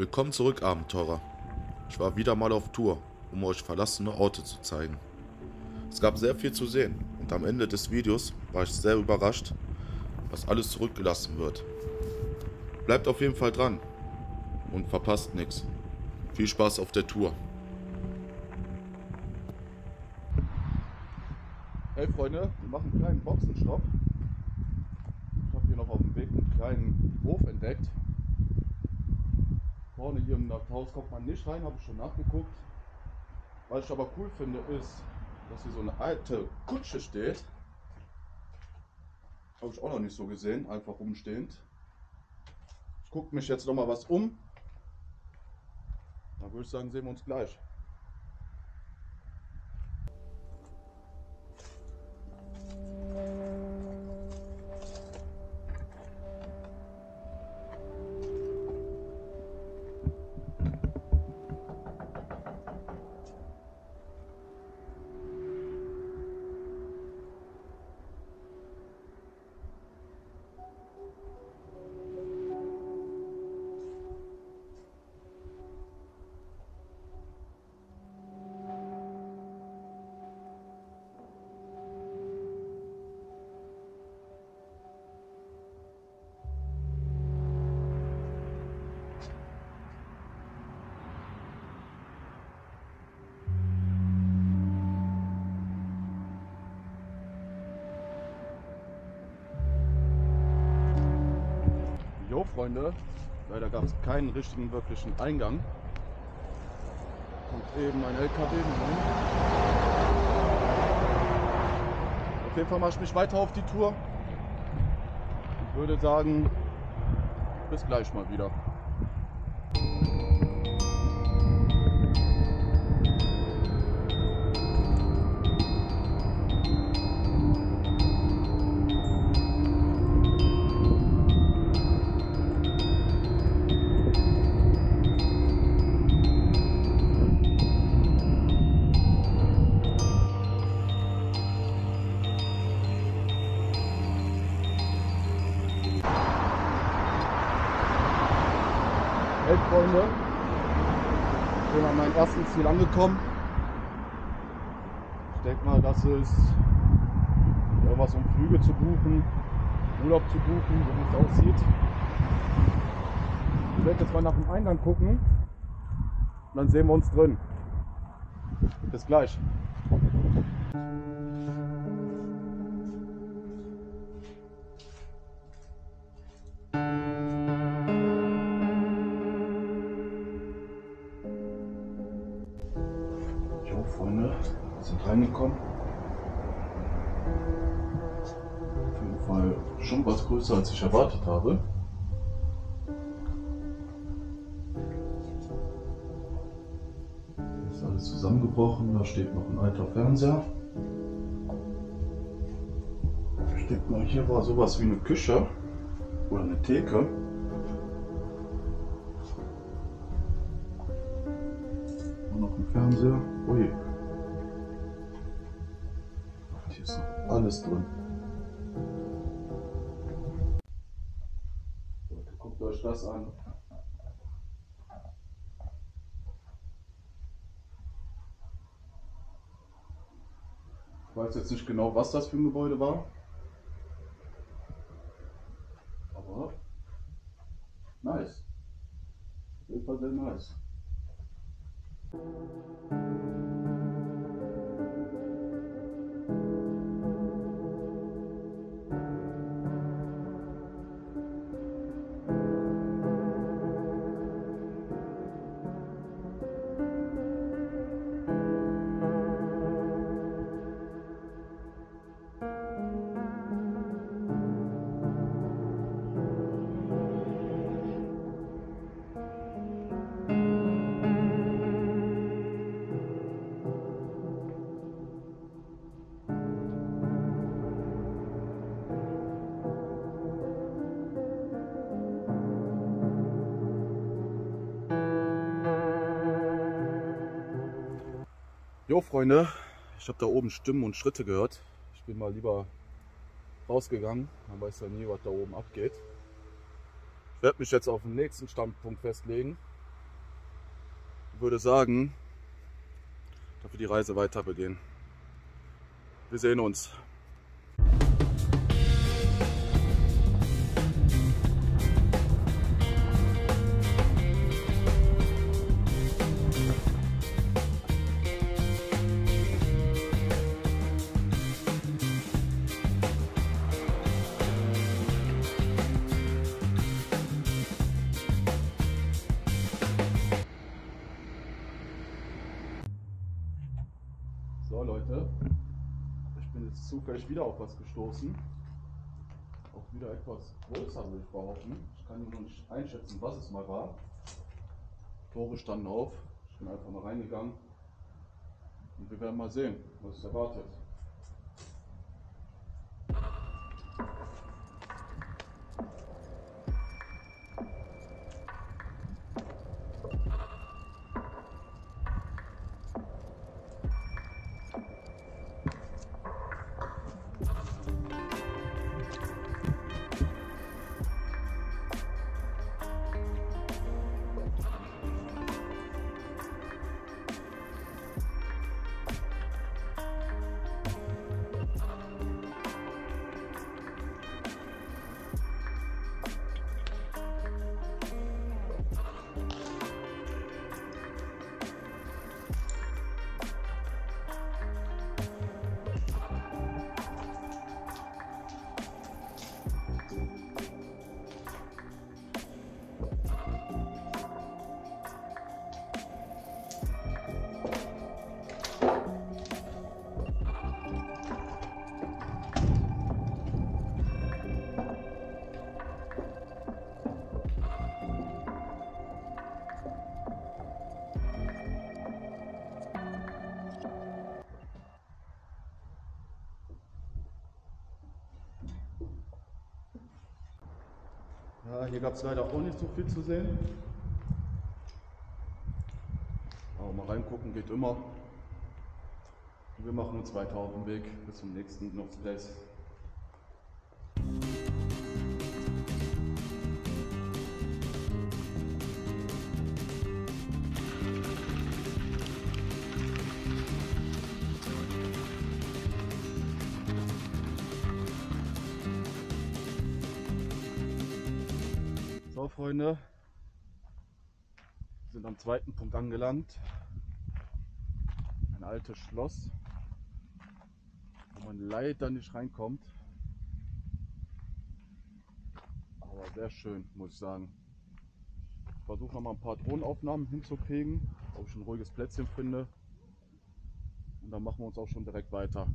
Willkommen zurück, Abenteurer. Ich war wieder mal auf Tour, um euch verlassene Orte zu zeigen. Es gab sehr viel zu sehen und am Ende des Videos war ich sehr überrascht, was alles zurückgelassen wird. Bleibt auf jeden Fall dran und verpasst nichts. Viel Spaß auf der Tour. Hey Freunde, wir machen einen kleinen Boxenstopp. Ich habe hier noch auf dem Weg einen kleinen Hof entdeckt. Vorne hier in das Haus kommt man nicht rein, habe ich schon nachgeguckt. Was ich aber cool finde, ist, dass hier so eine alte Kutsche steht. Habe ich auch noch nicht so gesehen, einfach rumstehend. Ich gucke mich jetzt noch mal was um. Dann würde ich sagen, sehen wir uns gleich. Jo Freunde, leider gab es keinen richtigen wirklichen Eingang. Kommt eben ein LKW. Auf jeden Fall mache ich mich weiter auf die Tour. Ich würde sagen, bis gleich mal wieder. Freunde, ich bin an meinem ersten Ziel angekommen. Ich denke mal, das ist irgendwas um Flüge zu buchen, Urlaub zu buchen, so wie es aussieht. Ich werde jetzt mal nach dem Eingang gucken und dann sehen wir uns drin. Bis gleich. Reingekommen. Auf jeden Fall schon was größer, als ich erwartet habe. Hier ist alles zusammengebrochen, da steht noch ein alter Fernseher. Ich mal, hier war sowas wie eine Küche oder eine Theke. Noch ein Fernseher. Ui. Hier noch alles drin. Leute, guckt euch das an. Ich weiß jetzt nicht genau, was das für ein Gebäude war. Aber nice. Auf jeden Fall sehr nice. Jo Freunde, ich habe da oben Stimmen und Schritte gehört. Ich bin mal lieber rausgegangen. Man weiß ja nie, was da oben abgeht. Ich werde mich jetzt auf den nächsten Standpunkt festlegen würde sagen, dass wir die Reise weiter begehen. Wir sehen uns. Zufällig wieder auf was gestoßen. Auch wieder etwas größer würde ich behaupten. Ich kann nur noch nicht einschätzen, was es mal war. Tore standen auf. Ich bin einfach mal reingegangen. Und wir werden mal sehen, was es erwartet. Hier gab es leider auch nicht so viel zu sehen. Aber mal reingucken geht immer. Wir machen uns weiter auf den Weg bis zum nächsten Nox Place. Freunde, wir sind am zweiten Punkt angelangt. Ein altes Schloss, wo man leider nicht reinkommt. Aber sehr schön, muss ich sagen. Ich versuche noch mal ein paar Drohnenaufnahmen hinzukriegen, ob ich ein ruhiges Plätzchen finde. Und dann machen wir uns auch schon direkt weiter.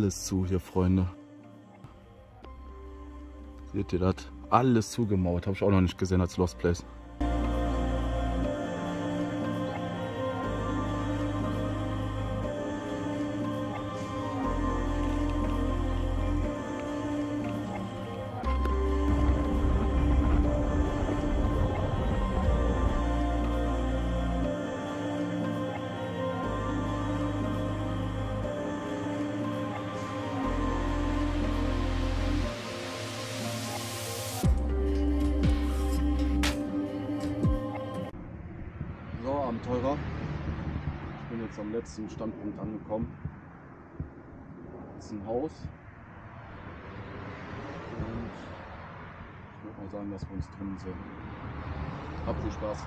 Alles zu hier, Freunde. Seht ihr das? Alles zugemauert. Habe ich auch noch nicht gesehen als Lost Place. Letzten Standpunkt angekommen. Das ist ein Haus. Und ich würde mal sagen, dass wir uns drinnen sehen. Habt viel Spaß.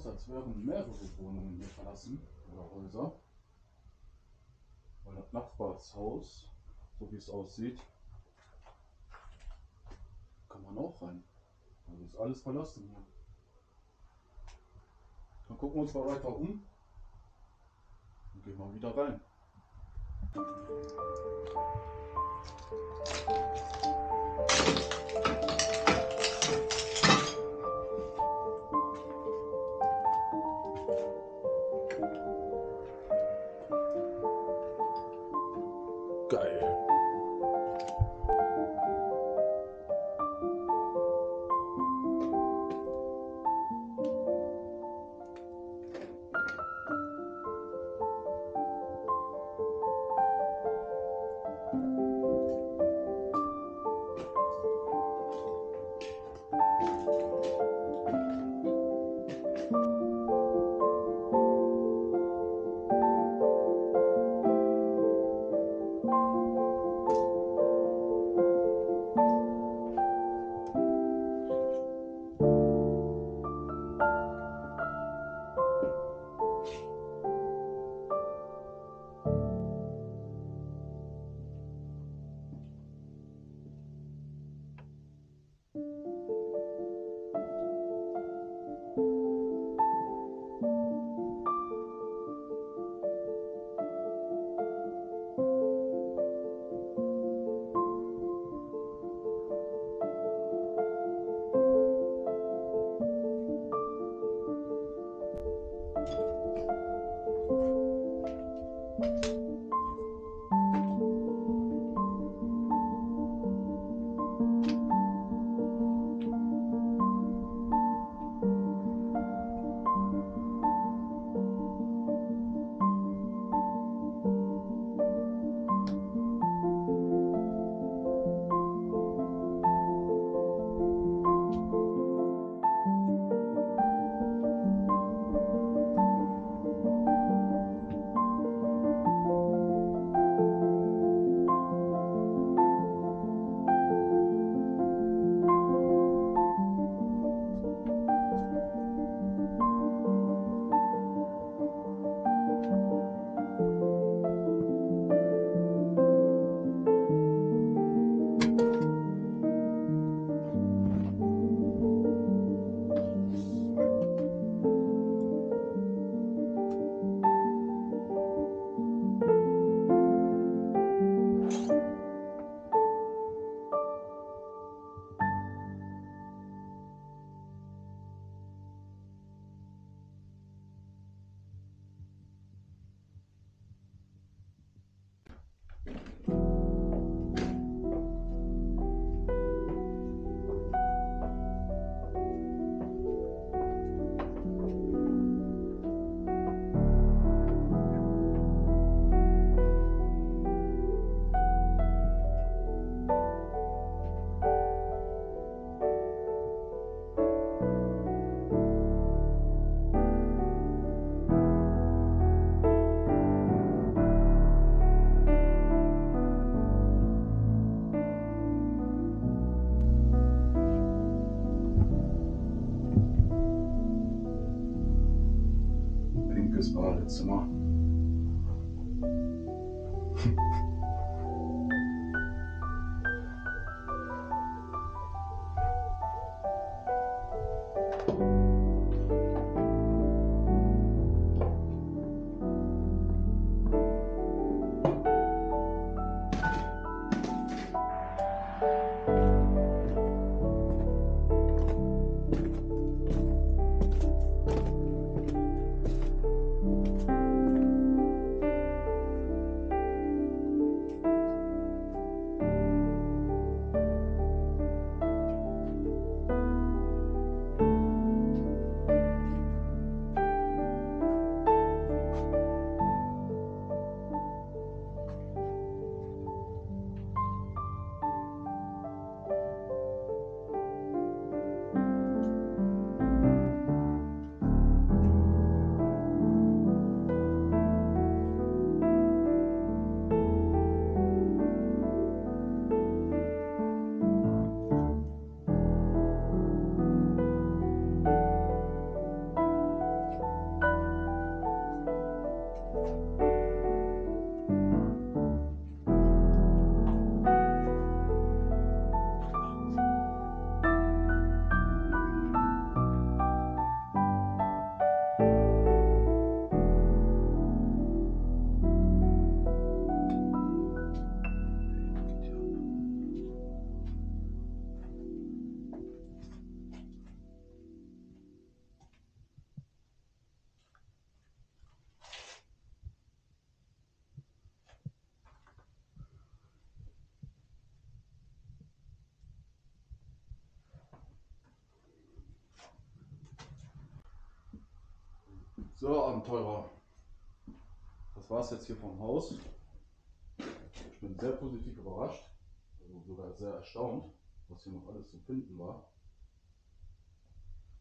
Aus, als wären mehrere Wohnungen hier verlassen oder Häuser. Weil das Nachbarshaus, so wie es aussieht, kann man auch rein. Also ist alles verlassen hier. Dann gucken wir uns mal weiter um und gehen mal wieder rein. So, Abenteurer. Das war es jetzt hier vom Haus. Ich bin sehr positiv überrascht, also sogar sehr erstaunt, was hier noch alles zu finden war.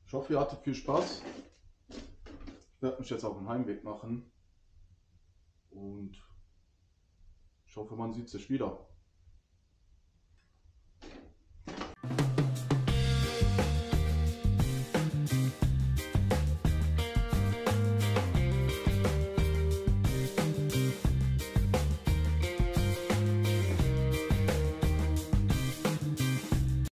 Ich hoffe, ihr hattet viel Spaß. Ich werde mich jetzt auf den Heimweg machen und ich hoffe, man sieht sich wieder.